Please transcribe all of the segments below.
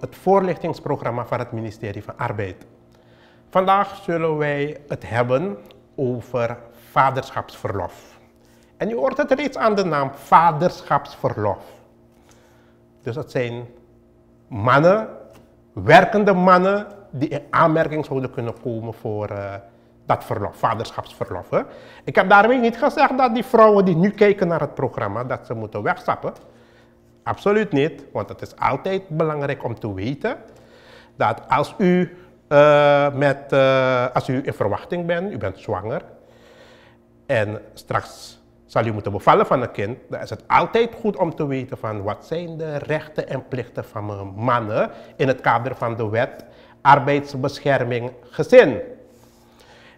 Het voorlichtingsprogramma van het ministerie van Arbeid. Vandaag zullen wij het hebben over vaderschapsverlof. En u hoort het reeds aan de naam vaderschapsverlof. Dus het zijn mannen, werkende mannen, die in aanmerking zouden kunnen komen voor uh, dat verlof, vaderschapsverlof. Hè? Ik heb daarmee niet gezegd dat die vrouwen die nu kijken naar het programma, dat ze moeten wegstappen. Absoluut niet, want het is altijd belangrijk om te weten dat als u, uh, met, uh, als u in verwachting bent, u bent zwanger en straks zal u moeten bevallen van een kind, dan is het altijd goed om te weten van wat zijn de rechten en plichten van mannen in het kader van de wet arbeidsbescherming gezin.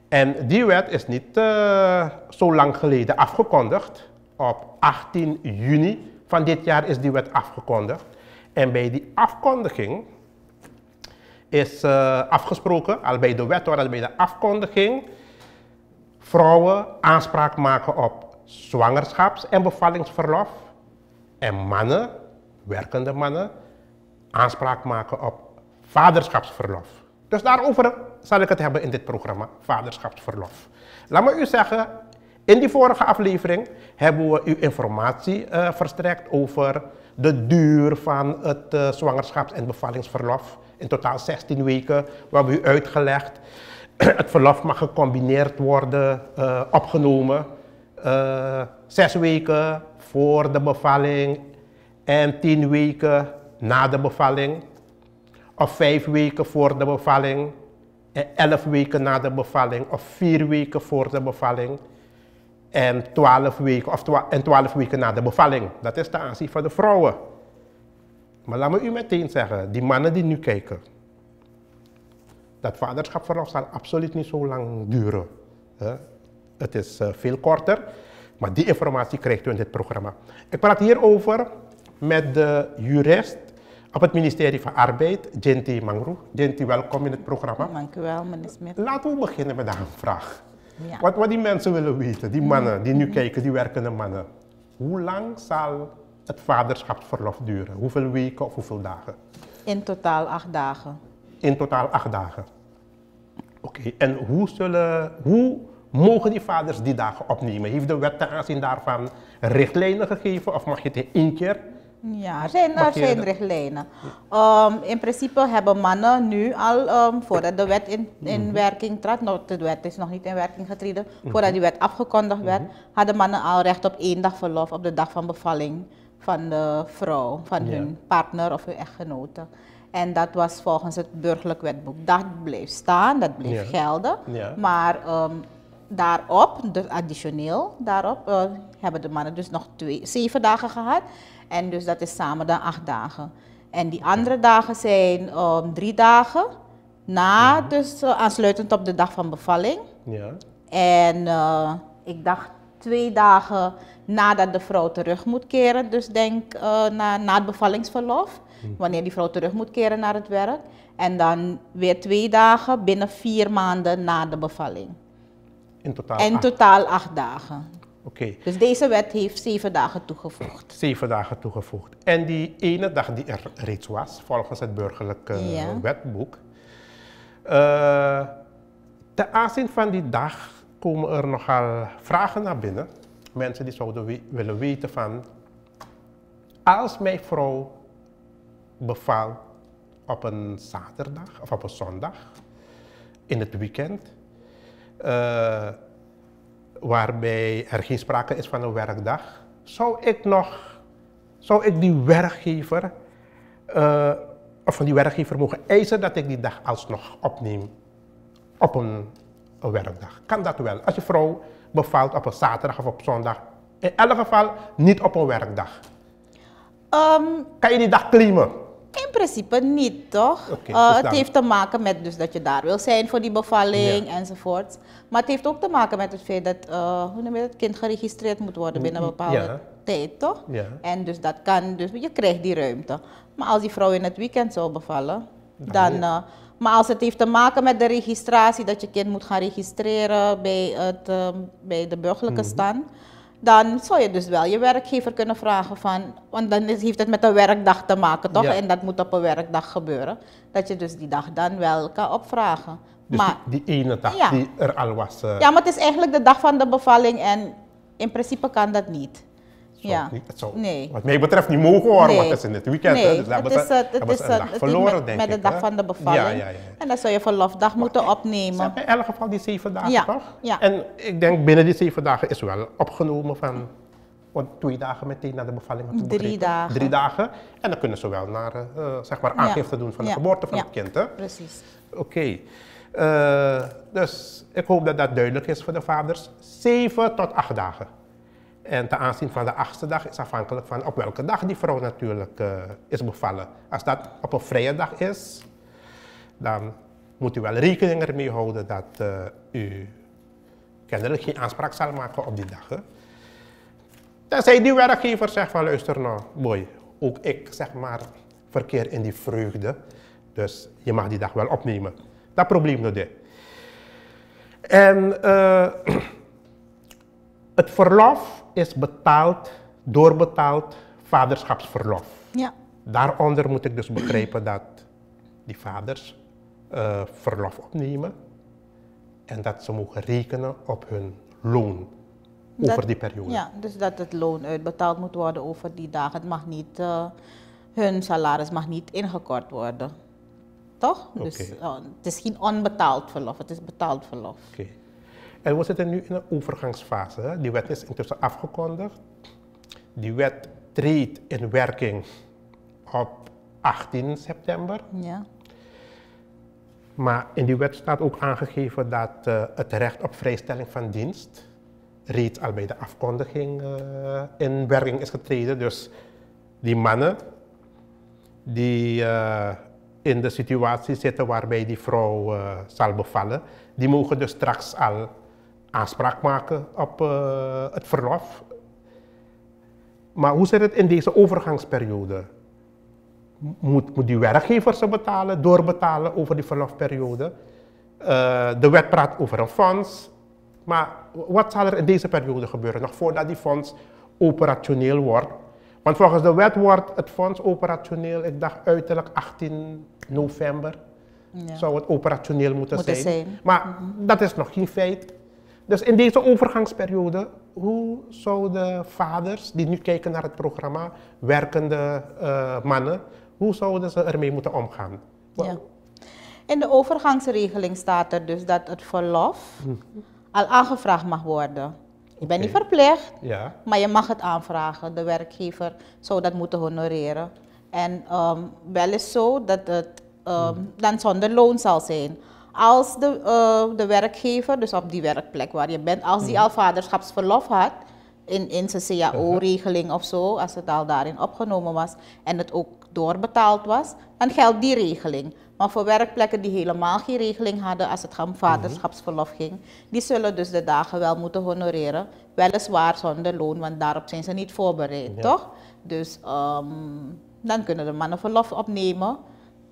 En die wet is niet uh, zo lang geleden afgekondigd. Op 18 juni van dit jaar is die wet afgekondigd. En bij die afkondiging is uh, afgesproken, al bij de wet hoor, bij de afkondiging, vrouwen aanspraak maken op zwangerschaps- en bevallingsverlof. En mannen, werkende mannen, aanspraak maken op vaderschapsverlof. Dus daarover zal ik het hebben in dit programma, vaderschapsverlof. Laat me u zeggen, in die vorige aflevering hebben we u informatie uh, verstrekt over de duur van het uh, zwangerschaps- en bevallingsverlof. In totaal 16 weken. We hebben u uitgelegd. het verlof mag gecombineerd worden, uh, opgenomen. zes weken voor de bevalling en 10 weken na de bevalling. Of vijf weken voor de bevalling en elf weken na de bevalling. Of vier weken voor de bevalling en 12 weken, of twa en 12 weken na de bevalling. Dat is de aanzien van de vrouwen. Maar laat me u meteen zeggen, die mannen die nu kijken, dat vaderschapsverlof zal absoluut niet zo lang duren. Hè? Het is uh, veel korter, maar die informatie krijgt u in dit programma. Ik praat hierover met de jurist op het ministerie van Arbeid, Jinti Mangru. Jinti, welkom in het programma. Dank u wel, meneer Smit. Laten we beginnen met een vraag. Ja. Wat, wat die mensen willen weten, die mannen die nu -hmm. kijken, die werkende mannen. Hoe lang zal het vaderschapsverlof duren? Hoeveel weken of hoeveel dagen? In totaal acht dagen. In totaal acht dagen. Oké, okay. en hoe, zullen, hoe mogen die vaders die dagen opnemen? Heeft de wet ten aanzien daarvan richtlijnen gegeven of mag je het in één keer ja, er zijn, er zijn richtlijnen. Um, in principe hebben mannen nu al, um, voordat de wet in, in mm werking trad, nou, de wet is nog niet in werking getreden, mm -hmm. voordat die wet afgekondigd werd, mm -hmm. hadden mannen al recht op één dag verlof op de dag van bevalling van de vrouw, van ja. hun partner of hun echtgenote. En dat was volgens het burgerlijk wetboek. Dat bleef staan, dat bleef ja. gelden. Ja. Maar um, daarop, dus additioneel daarop, uh, hebben de mannen dus nog twee, zeven dagen gehad. En dus dat is samen dan acht dagen. En die andere dagen zijn um, drie dagen na, ja. dus uh, aansluitend op de dag van bevalling. Ja. En uh, ik dacht twee dagen nadat de vrouw terug moet keren, dus denk uh, na, na het bevallingsverlof, hm. wanneer die vrouw terug moet keren naar het werk. En dan weer twee dagen binnen vier maanden na de bevalling. In totaal, acht. totaal acht dagen. Okay. Dus deze wet heeft zeven dagen toegevoegd. Zeven dagen toegevoegd. En die ene dag die er reeds was, volgens het burgerlijke ja. wetboek. Uh, ten aanzien van die dag komen er nogal vragen naar binnen. Mensen die zouden we willen weten van... Als mijn vrouw bevalt op een zaterdag of op een zondag, in het weekend... Uh, waarbij er geen sprake is van een werkdag, zou ik nog, zou ik die werkgever, uh, of van die werkgever mogen eisen dat ik die dag alsnog opneem op een, een werkdag. Kan dat wel? Als je vrouw bevalt op een zaterdag of op zondag, in elk geval niet op een werkdag. Um, kan je die dag claimen? In principe niet, toch? Okay, uh, dus het heeft te maken met dus dat je daar wil zijn voor die bevalling ja. enzovoort. Maar het heeft ook te maken met het feit dat uh, hoe noem je het kind geregistreerd moet worden binnen een bepaalde ja. tijd, toch? Ja. En dus dat kan, dus je krijgt die ruimte. Maar als die vrouw in het weekend zou bevallen, dan... Uh, maar als het heeft te maken met de registratie, dat je kind moet gaan registreren bij, het, bij de burgerlijke mm -hmm. stand, dan zou je dus wel je werkgever kunnen vragen van, want dan heeft het met een werkdag te maken toch? Ja. En dat moet op een werkdag gebeuren. Dat je dus die dag dan wel kan opvragen. Dus maar, die, die ene dag Ja. die er al was. eh, ja, maar het is eigenlijk de dag van de bevalling en in principe kan dat niet. Zou ja. het niet, het zou Nee. wat mij betreft niet mogen horen, Nee. want het is in het weekend. hè, dus het hebben is, ze, het, het is ze een dag verloren, met, denk met ik. de dag hè? van de bevalling. Ja, ja, ja. En dan zou je verlofdag moeten Ze opnemen. hebben in elk geval die zeven dagen, toch? ja. En ik denk binnen die zeven dagen is wel opgenomen van want twee dagen meteen na de bevalling. Drie begrepen. dagen. Drie dagen. En dan kunnen ze wel naar, eh, eh, zeg maar, aangifte doen van de geboorte van het kind. Hè? Precies. Oké. Eh, dus ik hoop dat dat duidelijk is voor de vaders. Zeven tot acht dagen. En ten aanzien van de achtste dag is afhankelijk van op welke dag die vrouw natuurlijk eh, is bevallen. Als dat op een vrije dag is, dan moet u wel rekening ermee houden dat eh, u kennelijk geen aanspraak zal maken op die dag. Hè. Tenzij die werkgever zegt van luister nou, boy, ook ik zeg maar verkeer in die vreugde. Dus je mag die dag wel opnemen. Dat probleem nog dit. En eh, het verlof is betaald, doorbetaald vaderschapsverlof. Ja. Daaronder moet ik dus begrijpen dat die vaders eh, verlof opnemen en dat ze mogen rekenen op hun loon over Dat- die periode. Ja, dus dat het loon uitbetaald moet worden over die dagen. Het mag niet, eh, hun salaris mag niet ingekort worden. Toch? Dus Oké. eh, het is geen onbetaald verlof, het is betaald verlof. Oké. En we zitten nu in een overgangsfase. Die wet is intussen afgekondigd. Die wet treedt in werking op 18 september. Ja. Maar in die wet staat ook aangegeven dat eh, het recht op vrijstelling van dienst reeds al bij de afkondiging eh, in werking is getreden. Dus die mannen die eh, in de situatie zitten waarbij die vrouw zal bevallen, die mogen dus straks al aanspraak maken op eh, het verlof. Maar hoe zit het in deze overgangsperiode? moet, moet die werkgever ze betalen, doorbetalen over die verlofperiode. Eh, de wet praat over een fonds. Maar wat zal er in deze periode gebeuren, nog voordat die fonds operationeel wordt? Want volgens de wet wordt het fonds operationeel, ik dacht uiterlijk 18 november Ja. zou het operationeel moeten, Moeten zijn. zijn. Mhm. Maar dat is nog geen feit. Dus in deze overgangsperiode, hoe zouden vaders die nu kijken naar het programma, werkende eh, mannen, hoe zouden ze ermee moeten omgaan? Ja. In de overgangsregeling staat er dus dat het verlof al aangevraagd mag worden. Je bent niet verplicht, Ja, maar je mag het aanvragen. De werkgever zou dat moeten honoreren. En ehm, wel is zo dat het ehm, dan zonder loon zal zijn. Als de, eh, de werkgever, dus op die werkplek waar je bent, als die al vaderschapsverlof had, in, in zijn CAO-regeling of zo, als het al daarin opgenomen was en het ook doorbetaald was, dan geldt die regeling. Maar voor werkplekken die helemaal geen regeling hadden als het om vaderschapsverlof ging, die zullen dus de dagen wel moeten honoreren. Weliswaar zonder loon, want daarop zijn ze niet voorbereid, Ja. toch? Dus ehm, dan kunnen de mannen verlof opnemen,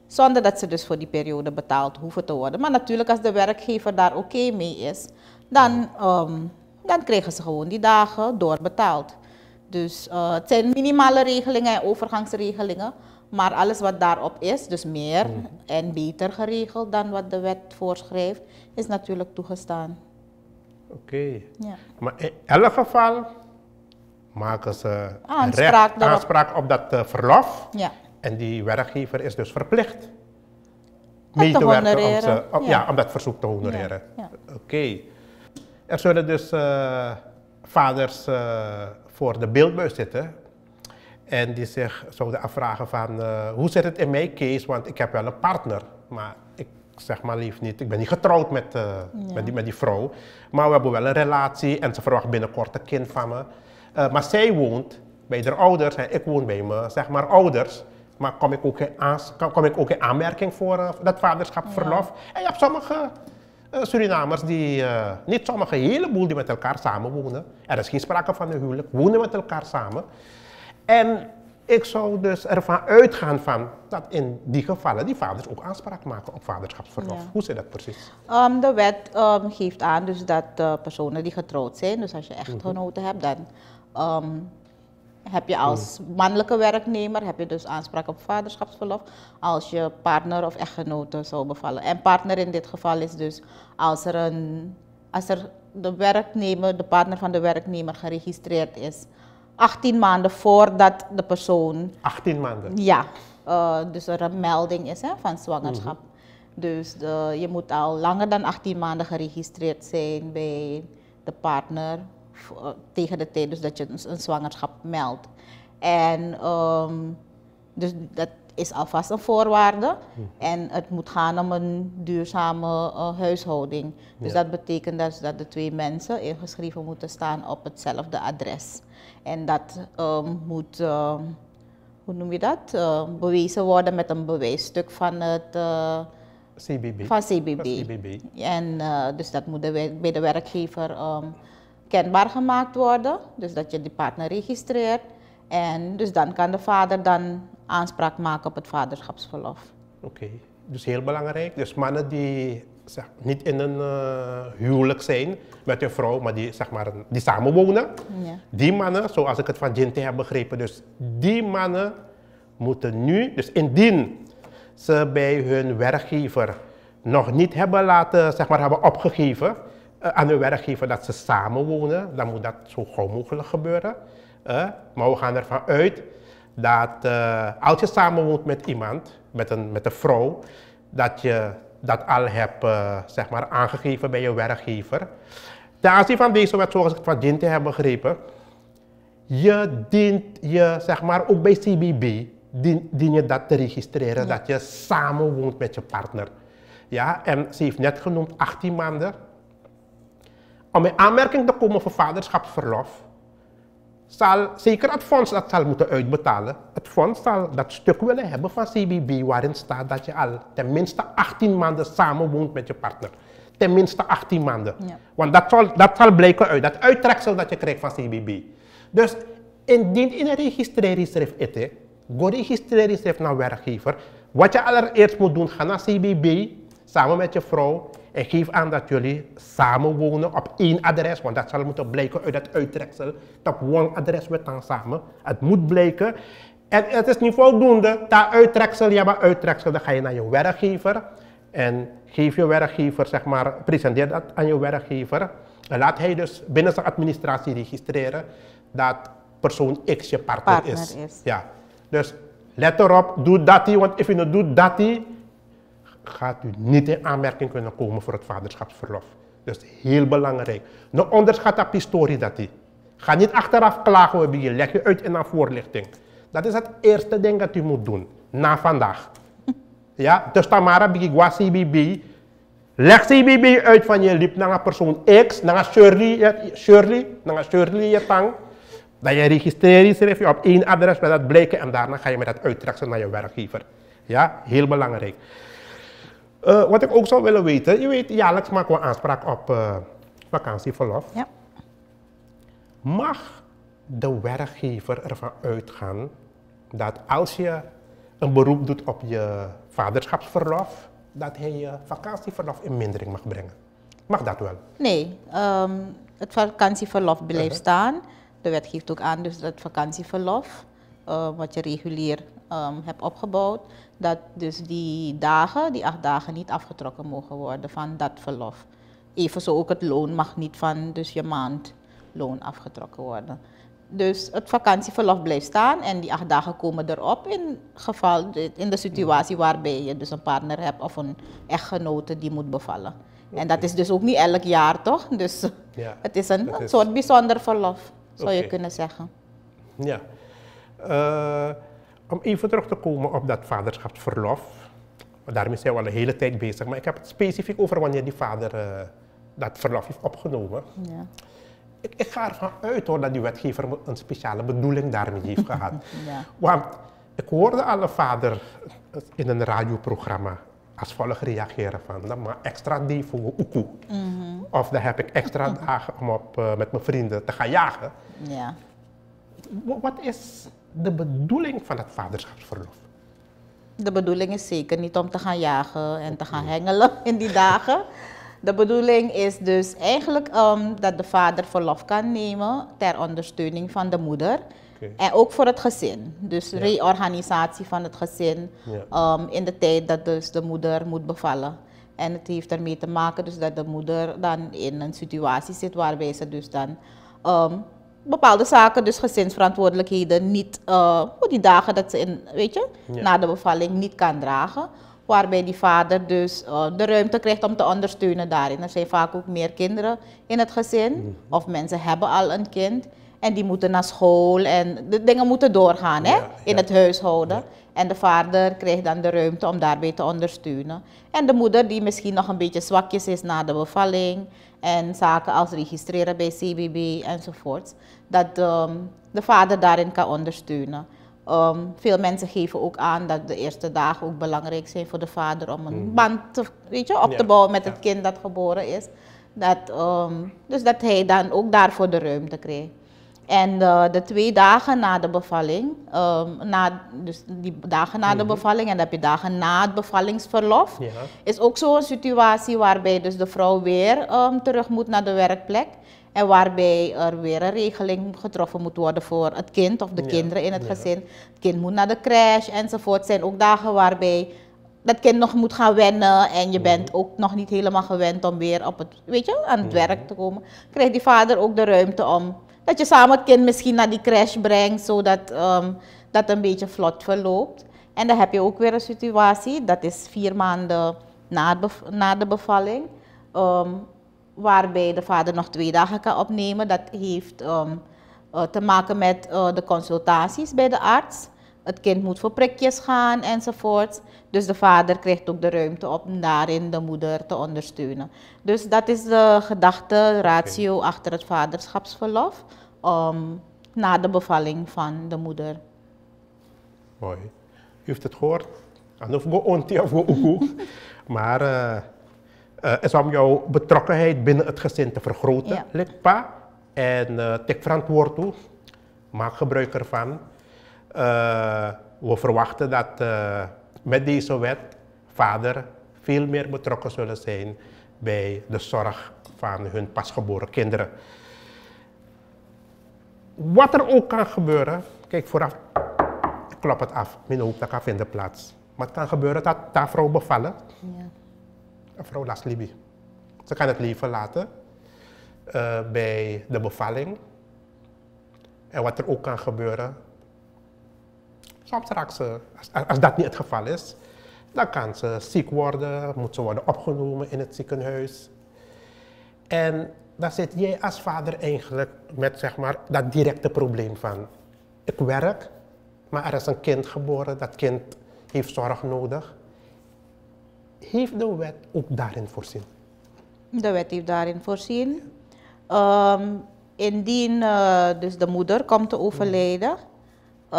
zonder dat ze dus voor die periode betaald hoeven te worden. Maar natuurlijk, als de werkgever daar oké mee is, dan, ehm, dan krijgen ze gewoon die dagen doorbetaald. Dus eh, het zijn minimale regelingen en overgangsregelingen. Maar alles wat daarop is, dus meer en beter geregeld dan wat de wet voorschrijft, is natuurlijk toegestaan. oké. Ja. Maar in elk geval maken ze Aanspraak recht, aanspraak op dat eh, verlof. Ja. En die werkgever is dus verplicht mee te werken om, honoreren, ze, om- ja. ja, om dat verzoek te honoreren. Ja, Oké. Er zullen dus eh, vaders eh, voor de beeldbuis zitten. En die zich zouden afvragen van, eh, hoe zit het in mijn case? Want ik heb wel een partner, maar ik zeg maar lief niet, ik ben niet getrouwd met, met, die, met die vrouw. Maar we hebben wel een relatie en ze verwacht binnenkort een kind van me. Maar zij woont bij haar ouders en ik woon bij mijn zeg maar, ouders. Maar kom ik ook in, aans- kom- ik ook in aanmerking voor eh, dat vaderschapsverlof? En je hebt sommige eh, Surinamers die, eh, niet sommige, een heleboel die met elkaar samenwonen. Er is geen sprake van een huwelijk, wonen met elkaar samen. En Ik zou dus ervan uitgaan van dat in die gevallen die vaders ook aanspraak maken op vaderschapsverlof. Hoe zit dat precies? Um, de wet um, geeft aan dus dat uh, personen die getrouwd zijn, dus als je echtgenoten mm -hmm. hebt, dan um, heb je als mm. mannelijke werknemer heb je dus aanspraak op vaderschapsverlof als je partner of echtgenote zou bevallen. En partner in dit geval is dus als er, een, als er de werknemer, de partner van de werknemer geregistreerd is 18 maanden voordat de persoon. 18 maanden? Ja, uh, dus er een melding is hè, van zwangerschap. Mm -hmm. Dus de, je moet al langer dan 18 maanden geregistreerd zijn bij de partner tegen de tijd dus dat je een, zwangerschap meldt. En um, dus dat is alvast een voorwaarde. Mm. En het moet gaan om een duurzame uh, huishouding. Dus ja. dat betekent dus dat de twee mensen ingeschreven moeten staan op hetzelfde adres. En dat um, moet, uh, hoe noem je dat, uh, bewezen worden met een bewijsstuk van het... Uh, CBB. Van CBB. Van CBB. En dus dat moet de, bij de werkgever um, kenbaar gemaakt worden. Dus dat je die partner registreert. En dus dan kan de vader dan aanspraak maken op het vaderschapsverlof. Oké, okay. dus heel belangrijk. Dus mannen die zeg, niet in een uh, huwelijk zijn met hun vrouw, maar die, zeg maar, die samenwonen. Ja. Die mannen, zoals ik het van Jinti heb begrepen, dus die mannen moeten nu, dus indien ze bij hun werkgever nog niet hebben laten, zeg maar, hebben opgegeven aan hun werkgever dat ze samenwonen, dan moet dat zo gauw mogelijk gebeuren. Uh, maar we gaan ervan uit dat als je samenwoont met iemand, met een, met een vrouw, dat je dat al hebt zeg maar, aangegeven bij je werkgever. Ten aanzien van deze wet, zoals ik het van Dinte heb begrepen, je dient je, zeg maar, ook bij CBB, dien, dien je dat te registreren, ja. dat je samen woont met je partner. Ja, en ze heeft net genoemd 18 maanden. Om in aanmerking te komen voor vaderschapsverlof, zal zeker het fonds dat zal moeten uitbetalen. Het fonds zal dat stuk willen hebben van CBB waarin staat dat je al tenminste 18 maanden samen woont met je partner. Tenminste 18 maanden. Ja. Want dat zal, dat zal blijken uit, dat uittreksel dat je krijgt van CBB. Dus indien in een registreringsschrift is, go registreringsschrift naar werkgever. Wat je allereerst moet doen, ga naar CBB samen met je vrouw en geef aan dat jullie samen wonen op één adres, want dat zal moeten blijken uit het uittreksel. Dat one adres we dan samen. Het moet blijken. En het is niet voldoende. Dat uittreksel, je hebt uittreksel, dan ga je naar je werkgever. En geef je werkgever, zeg maar, presenteer dat aan je werkgever. En laat hij dus binnen zijn administratie registreren dat persoon X je partner, partner is. is. Ja. Dus let erop, doe dat, want als je niet doet dat, gaat u niet in aanmerking kunnen komen voor het vaderschapsverlof. Dus heel belangrijk. Nou onderschat dat historie dat hij. Ga niet achteraf klagen, je leg je uit in een voorlichting. Dat is het eerste ding dat u moet doen, na vandaag. Ja, dus Tamara Bigigwa CBB. Leg CBB uit van je liep naar een persoon X, naar Shirley, Shirley, naar Shirley je tang. Dat je registreert je op één adres met dat blijken en daarna ga je met dat uittreksel naar je werkgever. Ja, heel belangrijk. Uh, wat ik ook zou willen weten, je weet, jaarlijks maken we aanspraak op uh, vakantieverlof. Ja. Mag de werkgever ervan uitgaan dat als je een beroep doet op je vaderschapsverlof, dat hij je vakantieverlof in mindering mag brengen? Mag dat wel? Nee, um, het vakantieverlof blijft uh -huh. staan. De wet geeft ook aan dus dat vakantieverlof, uh, wat je regulier um, hebt opgebouwd, dat dus die dagen, die acht dagen, niet afgetrokken mogen worden van dat verlof. Evenzo ook het loon mag niet van dus je maandloon afgetrokken worden. Dus het vakantieverlof blijft staan en die acht dagen komen erop in, geval, in de situatie waarbij je dus een partner hebt of een echtgenote die moet bevallen. Okay. En dat is dus ook niet elk jaar, toch? Dus ja, het is een, een is... soort bijzonder verlof, zou okay. je kunnen zeggen. Ja. Uh, om even terug te komen op dat vaderschapsverlof. Daarmee zijn we al een hele tijd bezig. Maar ik heb het specifiek over wanneer die vader uh, dat verlof heeft opgenomen. Ja. Ik, ik, ga ervan uit hoor, dat die wetgever een speciale bedoeling daarmee heeft gehad. ja. Want ik hoorde alle vader in een radioprogramma als volgt reageren van, maar extra die voor oekoe. Mm -hmm. Of dan heb ik extra dagen om op, uh, met mijn vrienden te gaan jagen. Ja. Wat is de bedoeling van het vaderschapsverlof? De bedoeling is zeker niet om te gaan jagen en te gaan hengelen in die dagen. De bedoeling is dus eigenlijk um, dat de vader verlof kan nemen ter ondersteuning van de moeder. Okay. En ook voor het gezin. Dus ja. reorganisatie van het gezin ja. um, in de tijd dat dus de moeder moet bevallen. En het heeft ermee te maken dus dat de moeder dan in een situatie zit waarbij ze dus dan um, bepaalde zaken, dus gezinsverantwoordelijkheden, niet, uh, die dagen dat ze in, weet je, na de bevalling niet kan dragen. Waarbij die vader dus uh, de ruimte krijgt om te ondersteunen daarin. Er zijn vaak ook meer kinderen in het gezin, mm -hmm. of mensen hebben al een kind. En die moeten naar school en de dingen moeten doorgaan hè, in ja. het huishouden. Ja. En de vader krijgt dan de ruimte om daarbij te ondersteunen. En de moeder die misschien nog een beetje zwakjes is na de bevalling. En zaken als registreren bij CBB enzovoort. Dat um, de vader daarin kan ondersteunen. Um, veel mensen geven ook aan dat de eerste dagen ook belangrijk zijn voor de vader om een mm. band te, weet je, op te bouwen met het kind dat geboren is. Dat, um, dus dat hij dan ook daarvoor de ruimte krijgt. En uh, de twee dagen na de bevalling, um, na, dus die dagen na de mhm. bevalling en dan heb je dagen na het bevallingsverlof, ja. is ook zo'n situatie waarbij dus de vrouw weer terug moet naar de werkplek. En waarbij er weer een regeling getroffen moet worden voor het kind of de ja. kinderen in het ja. gezin. Het kind moet naar de crash enzovoort. Het zijn ook dagen waarbij dat kind nog moet gaan wennen en je bent mhm. ook nog niet helemaal gewend om weer op het, weet je, aan het werk te komen. Krijgt die vader ook de ruimte om dat je samen het kind misschien naar die crash brengt, zodat um, dat een beetje vlot verloopt. En dan heb je ook weer een situatie, dat is vier maanden na, na de bevalling, um, waarbij de vader nog twee dagen kan opnemen. Dat heeft um, uh, te maken met uh, de consultaties bij de arts. Het kind moet voor prikjes gaan enzovoort. Dus de vader krijgt ook de ruimte om daarin de moeder te ondersteunen. Dus dat is de gedachte, ratio okay. achter het vaderschapsverlof. Um, na de bevalling van de moeder. Mooi. U heeft het gehoord. Of go onti of go. Maar uh, uh, is om jouw betrokkenheid binnen het gezin te vergroten, ja. Likpa. En uh, tik verantwoord toe. Maak gebruik ervan. Uh, we verwachten dat met deze wet vader veel meer betrokken zullen zijn bij de zorg van hun pasgeboren kinderen. Wat er ook kan gebeuren, kijk vooraf, ik klop het af, mijn hoop dat kan vinden plaats. Maar het kan gebeuren dat dat vrouw bevallen, ja. Een vrouw last Libi. Ze kan het leven laten uh, bij de bevalling. En wat er ook kan gebeuren, soms straks, ze, als, als, dat niet het geval is, dan kan ze ziek worden, moet ze worden opgenomen in het ziekenhuis. En dan zit jij als vader eigenlijk met zeg maar, dat directe probleem van, ik werk, maar er is een kind geboren, dat kind heeft zorg nodig. Heeft de wet ook daarin voorzien? De wet heeft daarin voorzien. Um, indien uh, dus de moeder komt te overlijden, uh,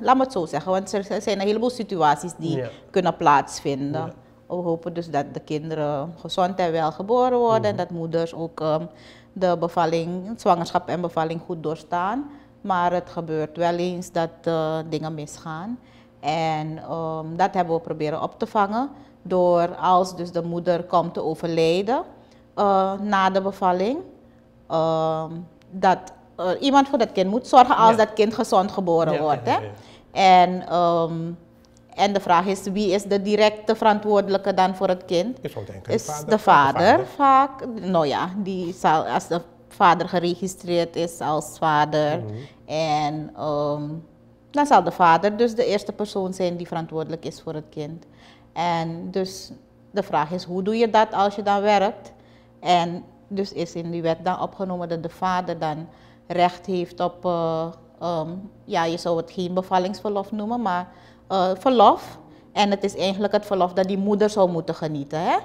laat me het zo zeggen, want er zijn een heleboel situaties die ja. kunnen plaatsvinden. Ja. We hopen dus dat de kinderen gezond en wel geboren worden mm -hmm. en dat moeders ook um, de bevalling, zwangerschap en bevalling goed doorstaan. Maar het gebeurt wel eens dat uh, dingen misgaan. En um, dat hebben we proberen op te vangen door als dus de moeder komt te overlijden uh, na de bevalling, uh, dat uh, iemand voor dat kind moet zorgen als ja. dat kind gezond geboren ja, wordt. Hè? En, um, en de vraag is, wie is de directe verantwoordelijke dan voor het kind? Is, is de, vader, de vader vaak. Nou ja, die zal, als de vader geregistreerd is als vader. Mm -hmm. En um, dan zal de vader dus de eerste persoon zijn die verantwoordelijk is voor het kind. En dus de vraag is, hoe doe je dat als je dan werkt? En dus is in die wet dan opgenomen dat de vader dan recht heeft op, uh, um, ja, je zou het geen bevallingsverlof noemen, maar uh, verlof. En het is eigenlijk het verlof dat die moeder zou moeten genieten. Hè?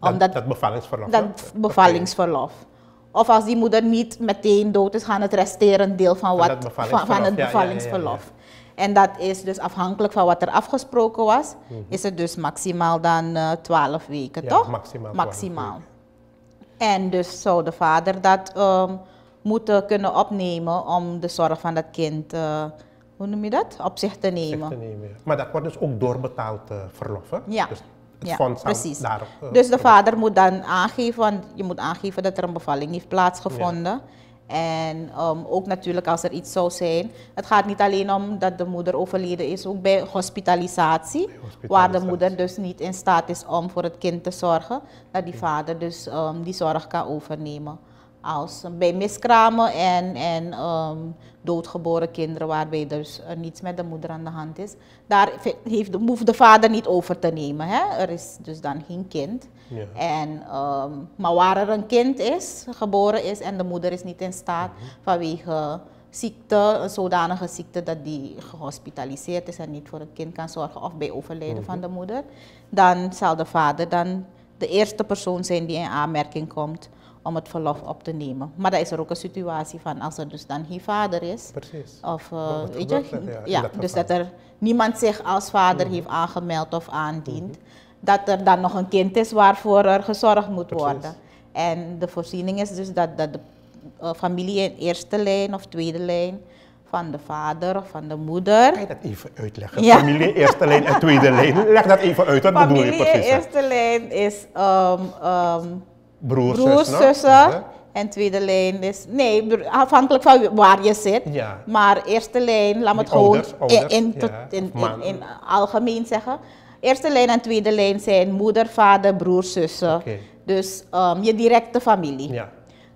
Omdat, dat, dat bevallingsverlof? Dat bevallingsverlof. Of als die moeder niet meteen dood is, gaan het resterend deel van, wat, van, van, het bevallingsverlof. En dat is dus afhankelijk van wat er afgesproken was, mm -hmm. is het dus maximaal dan uh, 12 weken, toch? Maximaal. maximaal. En dus zou de vader dat um, moeten kunnen opnemen om de zorg van dat kind uh, hoe noem je dat? Op zich te nemen. Zich te nemen ja. Maar dat wordt dus ook doorbetaald uh, verlof, hè? Ja. Dus het ja, fonds precies. daarop, uh, dus de vader moet dan aangeven, want je moet aangeven dat er een bevalling heeft plaatsgevonden. En um, ook natuurlijk als er iets zou zijn. Het gaat niet alleen om dat de moeder overleden is, ook bij hospitalisatie. Bij hospitalisatie. Waar de moeder dus niet in staat is om voor het kind te zorgen. Dat die vader dus um, die zorg kan overnemen. Als bij miskramen en, en um, doodgeboren kinderen waarbij dus er niets met de moeder aan de hand is. Daar heeft de, hoeft de vader niet over te nemen. Hè? Er is dus dan geen kind. Ja. En, um, maar waar er een kind is, geboren is en de moeder is niet in staat Mhm. vanwege ziekte, een zodanige ziekte dat die gehospitaliseerd is en niet voor het kind kan zorgen of bij overlijden Mhm. van de moeder, dan zal de vader dan de eerste persoon zijn die in aanmerking komt om het verlof op te nemen. Maar dan is er ook een situatie van als er dus dan geen vader is. Precies. Of, uh, weet je, ja, in ja, dat dus dat er niemand zich als vader heeft aangemeld of aandient. Dat er dan nog een kind is waarvoor er gezorgd moet Precies. worden. En de voorziening is dus dat, dat de uh, familie in eerste lijn of tweede lijn van de vader of van de moeder. Kan je dat even uitleggen? Ja. Familie eerste lijn en tweede lijn. Leg dat even uit, wat bedoel je Familie in precies? hè? eerste lijn is um, um, Broers, broers, zussen. En tweede lijn is, nee, afhankelijk van waar je zit. Ja. Maar eerste lijn, laat me het gewoon in, in, ja, in, algemeen zeggen. Eerste lijn en tweede lijn zijn moeder, vader, broer, zussen. Dus um, je directe familie. Ja.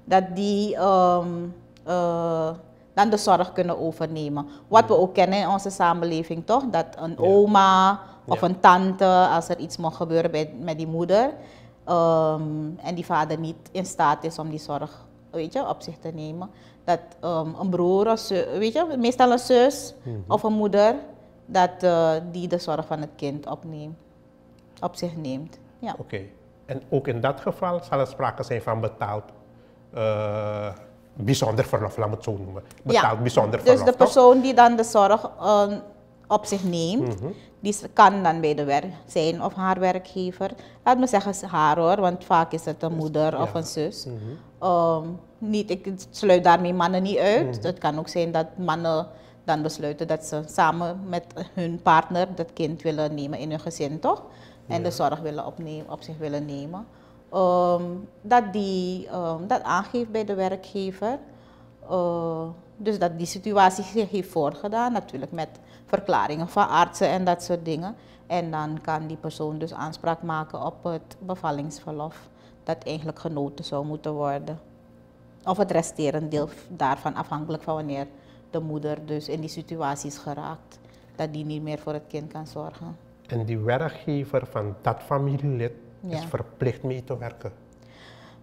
Dat die um, uh, dan de zorg kunnen overnemen. Wat we ook kennen in onze samenleving, toch? Dat een oma of een tante, als er iets mag gebeuren bij, met die moeder, um, en die vader niet in staat is om die zorg weet je, op zich te nemen. Dat um, een broer of zus, weet je, meestal een zus of een moeder, dat uh, die de zorg van het kind opneemt, op zich neemt. Ja. Oké. En ook in dat geval zal er sprake zijn van betaald eh, bijzonder verlof, laat me het zo noemen. Betaald bijzonder dus verlof. de toch? persoon die dan de zorg uh, op zich neemt, Mhm. die kan dan bij de werk zijn of haar werkgever. Laat me zeggen haar hoor, want vaak is het een moeder of ja. een zus. Mhm. Um, niet, ik sluit daarmee mannen niet uit. Mhm. Het kan ook zijn dat mannen dan besluiten dat ze samen met hun partner dat kind willen nemen in hun gezin, toch? En de zorg willen opnemen, op zich willen nemen. Um, dat die um, dat aangeeft bij de werkgever. Uh, dus dat die situatie zich heeft voorgedaan, natuurlijk met verklaringen van artsen en dat soort dingen. En dan kan die persoon dus aanspraak maken op het bevallingsverlof dat eigenlijk genoten zou moeten worden. Of het resterende deel daarvan, afhankelijk van wanneer de moeder dus in die situatie is geraakt, dat die niet meer voor het kind kan zorgen. En die werkgever van dat familielid is verplicht mee te werken.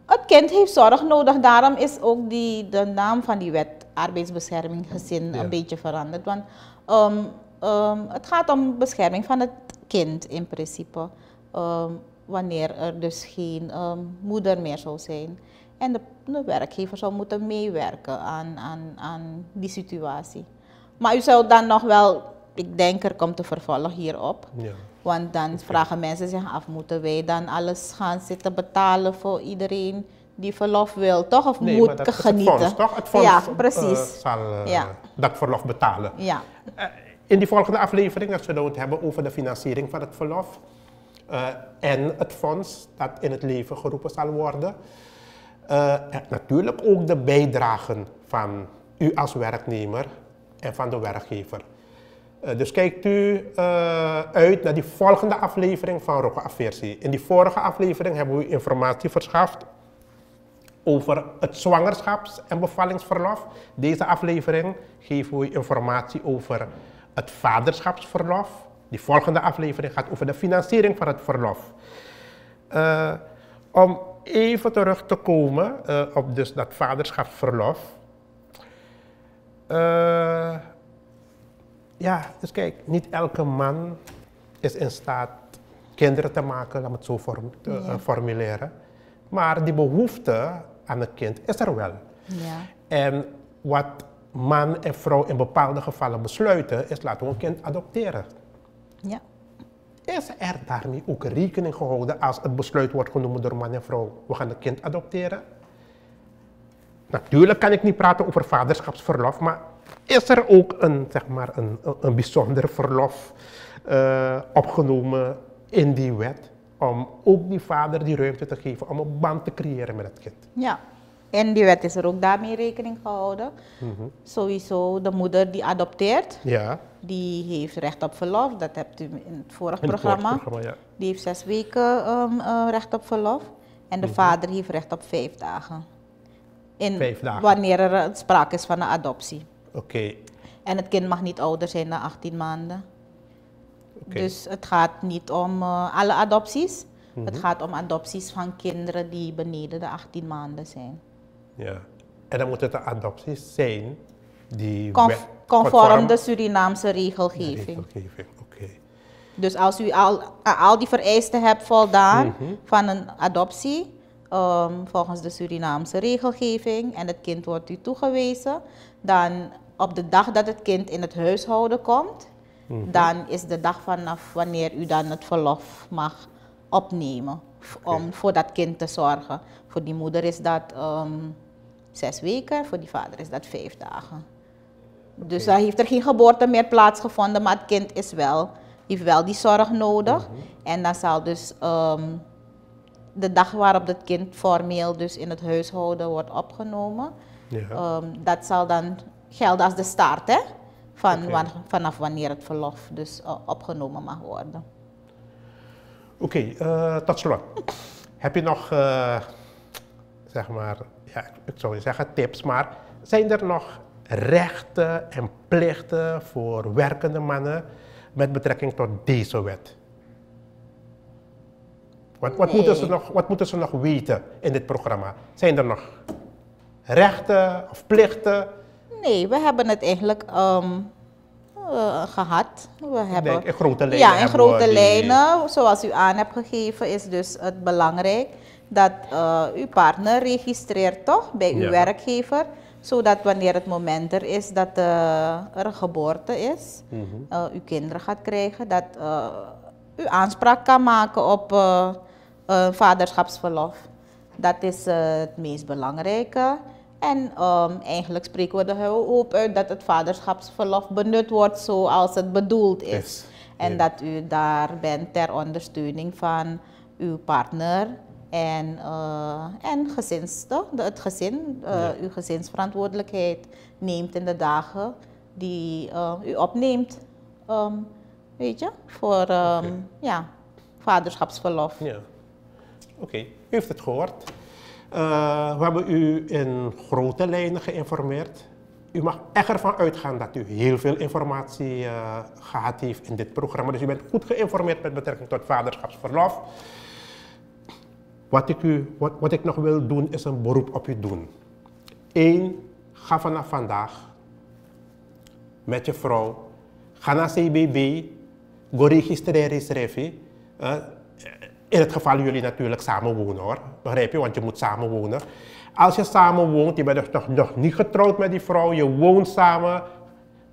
Het kind heeft zorg nodig, daarom is ook die, de naam van die wet arbeidsbescherming gezin Ja. een beetje veranderd. Want um, um, het gaat om bescherming van het kind in principe. Um, wanneer er dus geen moeder meer zou zijn. En de, de werkgever zou moeten meewerken aan, aan, aan die situatie. Maar u zou dan nog wel, ik denk er komt een vervolg hierop. Ja. Want dan vragen mensen zich af, moeten wij dan alles gaan zitten betalen voor iedereen die verlof wil, toch? Of Nee, moet maar dat is het genieten? fonds, toch? Het fonds ja, eh, precies. zal eh, Ja. dat verlof betalen. ja. Eh, in die volgende aflevering dan zullen we het hebben over de financiering van het verlof. eh, en het fonds dat in het leven geroepen zal worden. Eh, natuurlijk ook de bijdragen van u als werknemer en van de werkgever. Dus kijkt u uit naar die volgende aflevering van Rocco Aversie. In die vorige aflevering hebben we informatie verschaft over het zwangerschaps- en bevallingsverlof. Deze aflevering geven we u informatie over het vaderschapsverlof. Die volgende aflevering gaat over de financiering van het verlof. Eh, om even terug te komen eh, op dus dat vaderschapsverlof. Eh, ja, dus kijk, niet elke man is in staat kinderen te maken, laat me het zo vorm- te, Ja. formuleren. Maar die behoefte aan een kind is er wel. ja. En wat man en vrouw in bepaalde gevallen besluiten, is laten we een kind adopteren. ja. Is er daarmee ook rekening gehouden als het besluit wordt genomen door man en vrouw, we gaan een kind adopteren? Natuurlijk kan ik niet praten over vaderschapsverlof, maar is er ook een, zeg maar, een, een bijzonder verlof uh, opgenomen in die wet om ook die vader die ruimte te geven om een band te creëren met het kind. Ja, in die wet is er ook daarmee rekening gehouden. Mhm. Sowieso de moeder die adopteert, ja. die heeft recht op verlof. Dat hebt u in het vorige programma. programma ja. Die heeft zes weken um, uh, recht op verlof. En de mhm. vader heeft recht op vijf dagen. In, vijf dagen. Wanneer er sprake is van een adoptie. Oké. En het kind mag niet ouder zijn dan 18 maanden. Dus het gaat niet om uh, alle adopties. Het mhm. gaat om adopties van kinderen die beneden de 18 maanden zijn. Ja, en dan moeten het adopties zijn die... Conf conform, de Surinaamse regelgeving. regelgeving. oké. Dus als u al, al die vereisten hebt voldaan mhm. van een adoptie, um, volgens de Surinaamse regelgeving, en het kind wordt u toegewezen, dan op de dag dat het kind in het huishouden komt. Dan is de dag vanaf wanneer u dan het verlof mag opnemen. Om voor dat kind te zorgen. Voor die moeder is dat ehm, zes weken, voor die vader is dat vijf dagen. Dus dan heeft er geen geboorte meer plaatsgevonden, maar het kind is wel, heeft wel die zorg nodig. Mhm. En dan zal dus um, de dag waarop het kind formeel dus in het huishouden wordt opgenomen, ja. um, dat zal dan gelden als de start, hè? Van vanaf wanneer het verlof dus uh, opgenomen mag worden. Oké, okay, uh, tot slot. Heb je nog, uh, zeg maar, ja, ik zou niet zeggen tips, maar zijn er nog rechten en plichten voor werkende mannen met betrekking tot deze wet? Wat, wat, moeten ze nog, wat moeten ze nog weten in dit programma? Zijn er nog rechten of plichten Nee, we hebben het eigenlijk um, uh, gehad. We hebben, Denk, in grote lijnen. Ja, in grote lijnen. Zoals u aan hebt gegeven, is dus het belangrijk dat uh, uw partner registreert toch bij uw werkgever. Zodat wanneer het moment er is dat uh, er een geboorte is, mm -hmm. uw kinderen gaat krijgen, dat u aanspraak kan maken op vaderschapsverlof. Dat is het meest belangrijke. En um, eigenlijk spreken we er hoop uit dat het vaderschapsverlof benut wordt zoals het bedoeld is. En dat u daar bent ter ondersteuning van uw partner en, uh, en gezins, het gezin, uh, uw gezinsverantwoordelijkheid neemt in de dagen die uh, u opneemt. Um, weet je, voor um, ja, vaderschapsverlof. Ja. Oké, u heeft het gehoord. Uh, we hebben u in grote lijnen geïnformeerd. U mag echt ervan uitgaan dat u heel veel informatie uh, gehad heeft in dit programma. Dus u bent goed geïnformeerd met betrekking tot vaderschapsverlof. Wat ik, u, wat, wat ik nog wil doen is een beroep op u doen. Eén, ga vanaf vandaag met je vrouw. Ga naar CBB. Go registreren, uh, in het geval jullie natuurlijk samen wonen hoor. Begrijp je? Want je moet samen wonen. Als je samen woont, je bent dus nog, nog niet getrouwd met die vrouw, je woont samen.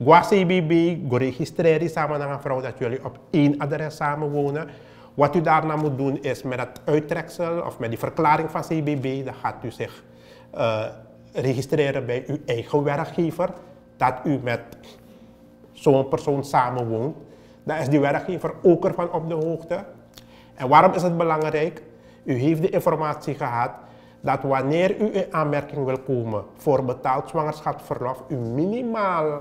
Gwa CBB, registreer samen naar een vrouw dat jullie op één adres samen wonen. Wat u daarna moet doen is met het uittreksel of met die verklaring van CBB, dan gaat u zich uh, registreren bij uw eigen werkgever. Dat u met zo'n persoon samen woont. Dan is die werkgever ook ervan op de hoogte. En waarom is het belangrijk? U heeft de informatie gehad dat wanneer u in aanmerking wil komen voor betaald zwangerschapsverlof, u minimaal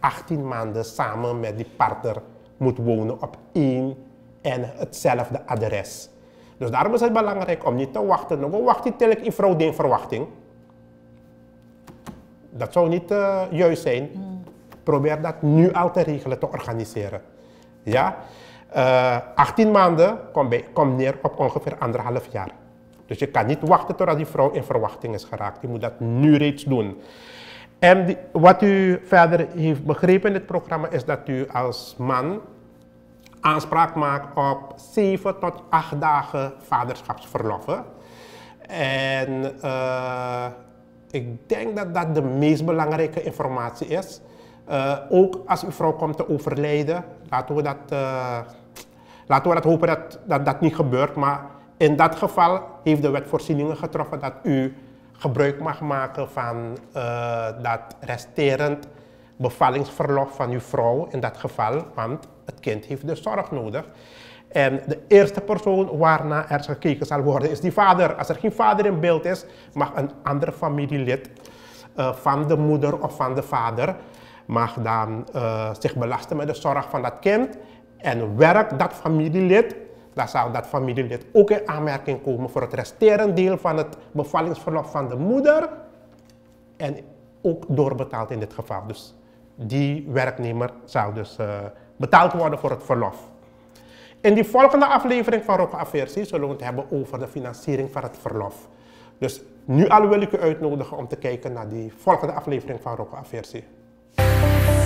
18 maanden samen met die partner moet wonen op één en hetzelfde adres. Dus daarom is het belangrijk om niet te wachten. Nou, wacht je ik in vrouw die verwachting. Dat zou niet uh, juist zijn. Hmm. Probeer dat nu al te regelen, te organiseren. Ja? Uh, eh, 18 maanden komt, komt neer op ongeveer anderhalf jaar. Dus je kan niet wachten totdat die vrouw in verwachting is geraakt. Je moet dat nu reeds doen. En wat u verder heeft begrepen in dit programma is dat u als man aanspraak maakt op 7 tot 8 dagen vaderschapsverlof. En uh, ik denk dat dat de meest belangrijke informatie is. Uh, ook als uw vrouw komt te overlijden, laten we dat, uh, laten we dat hopen dat, dat niet gebeurt. Maar in dat geval heeft de wet voorzieningen getroffen dat u gebruik mag maken van uh, dat resterend bevallingsverlof van uw vrouw in dat geval, want het kind heeft dus zorg nodig. En de eerste persoon waarna er gekeken zal worden is die vader. Als er geen vader in beeld is, mag een andere familielid uh, van de moeder of van de vader mag dan uh, zich belasten met de zorg van dat kind. En werkt dat familielid, dan zal dat familielid ook in aanmerking komen voor het resterende deel van het bevallingsverlof van de moeder. En ook doorbetaald in dit geval. Dus die werknemer zou dus uh, betaald worden voor het verlof. In die volgende aflevering van Rokke Aversie zullen we het hebben over de financiering van het verlof. Dus nu al wil ik u uitnodigen om te kijken naar die volgende aflevering van Rokke Aversie. Bye.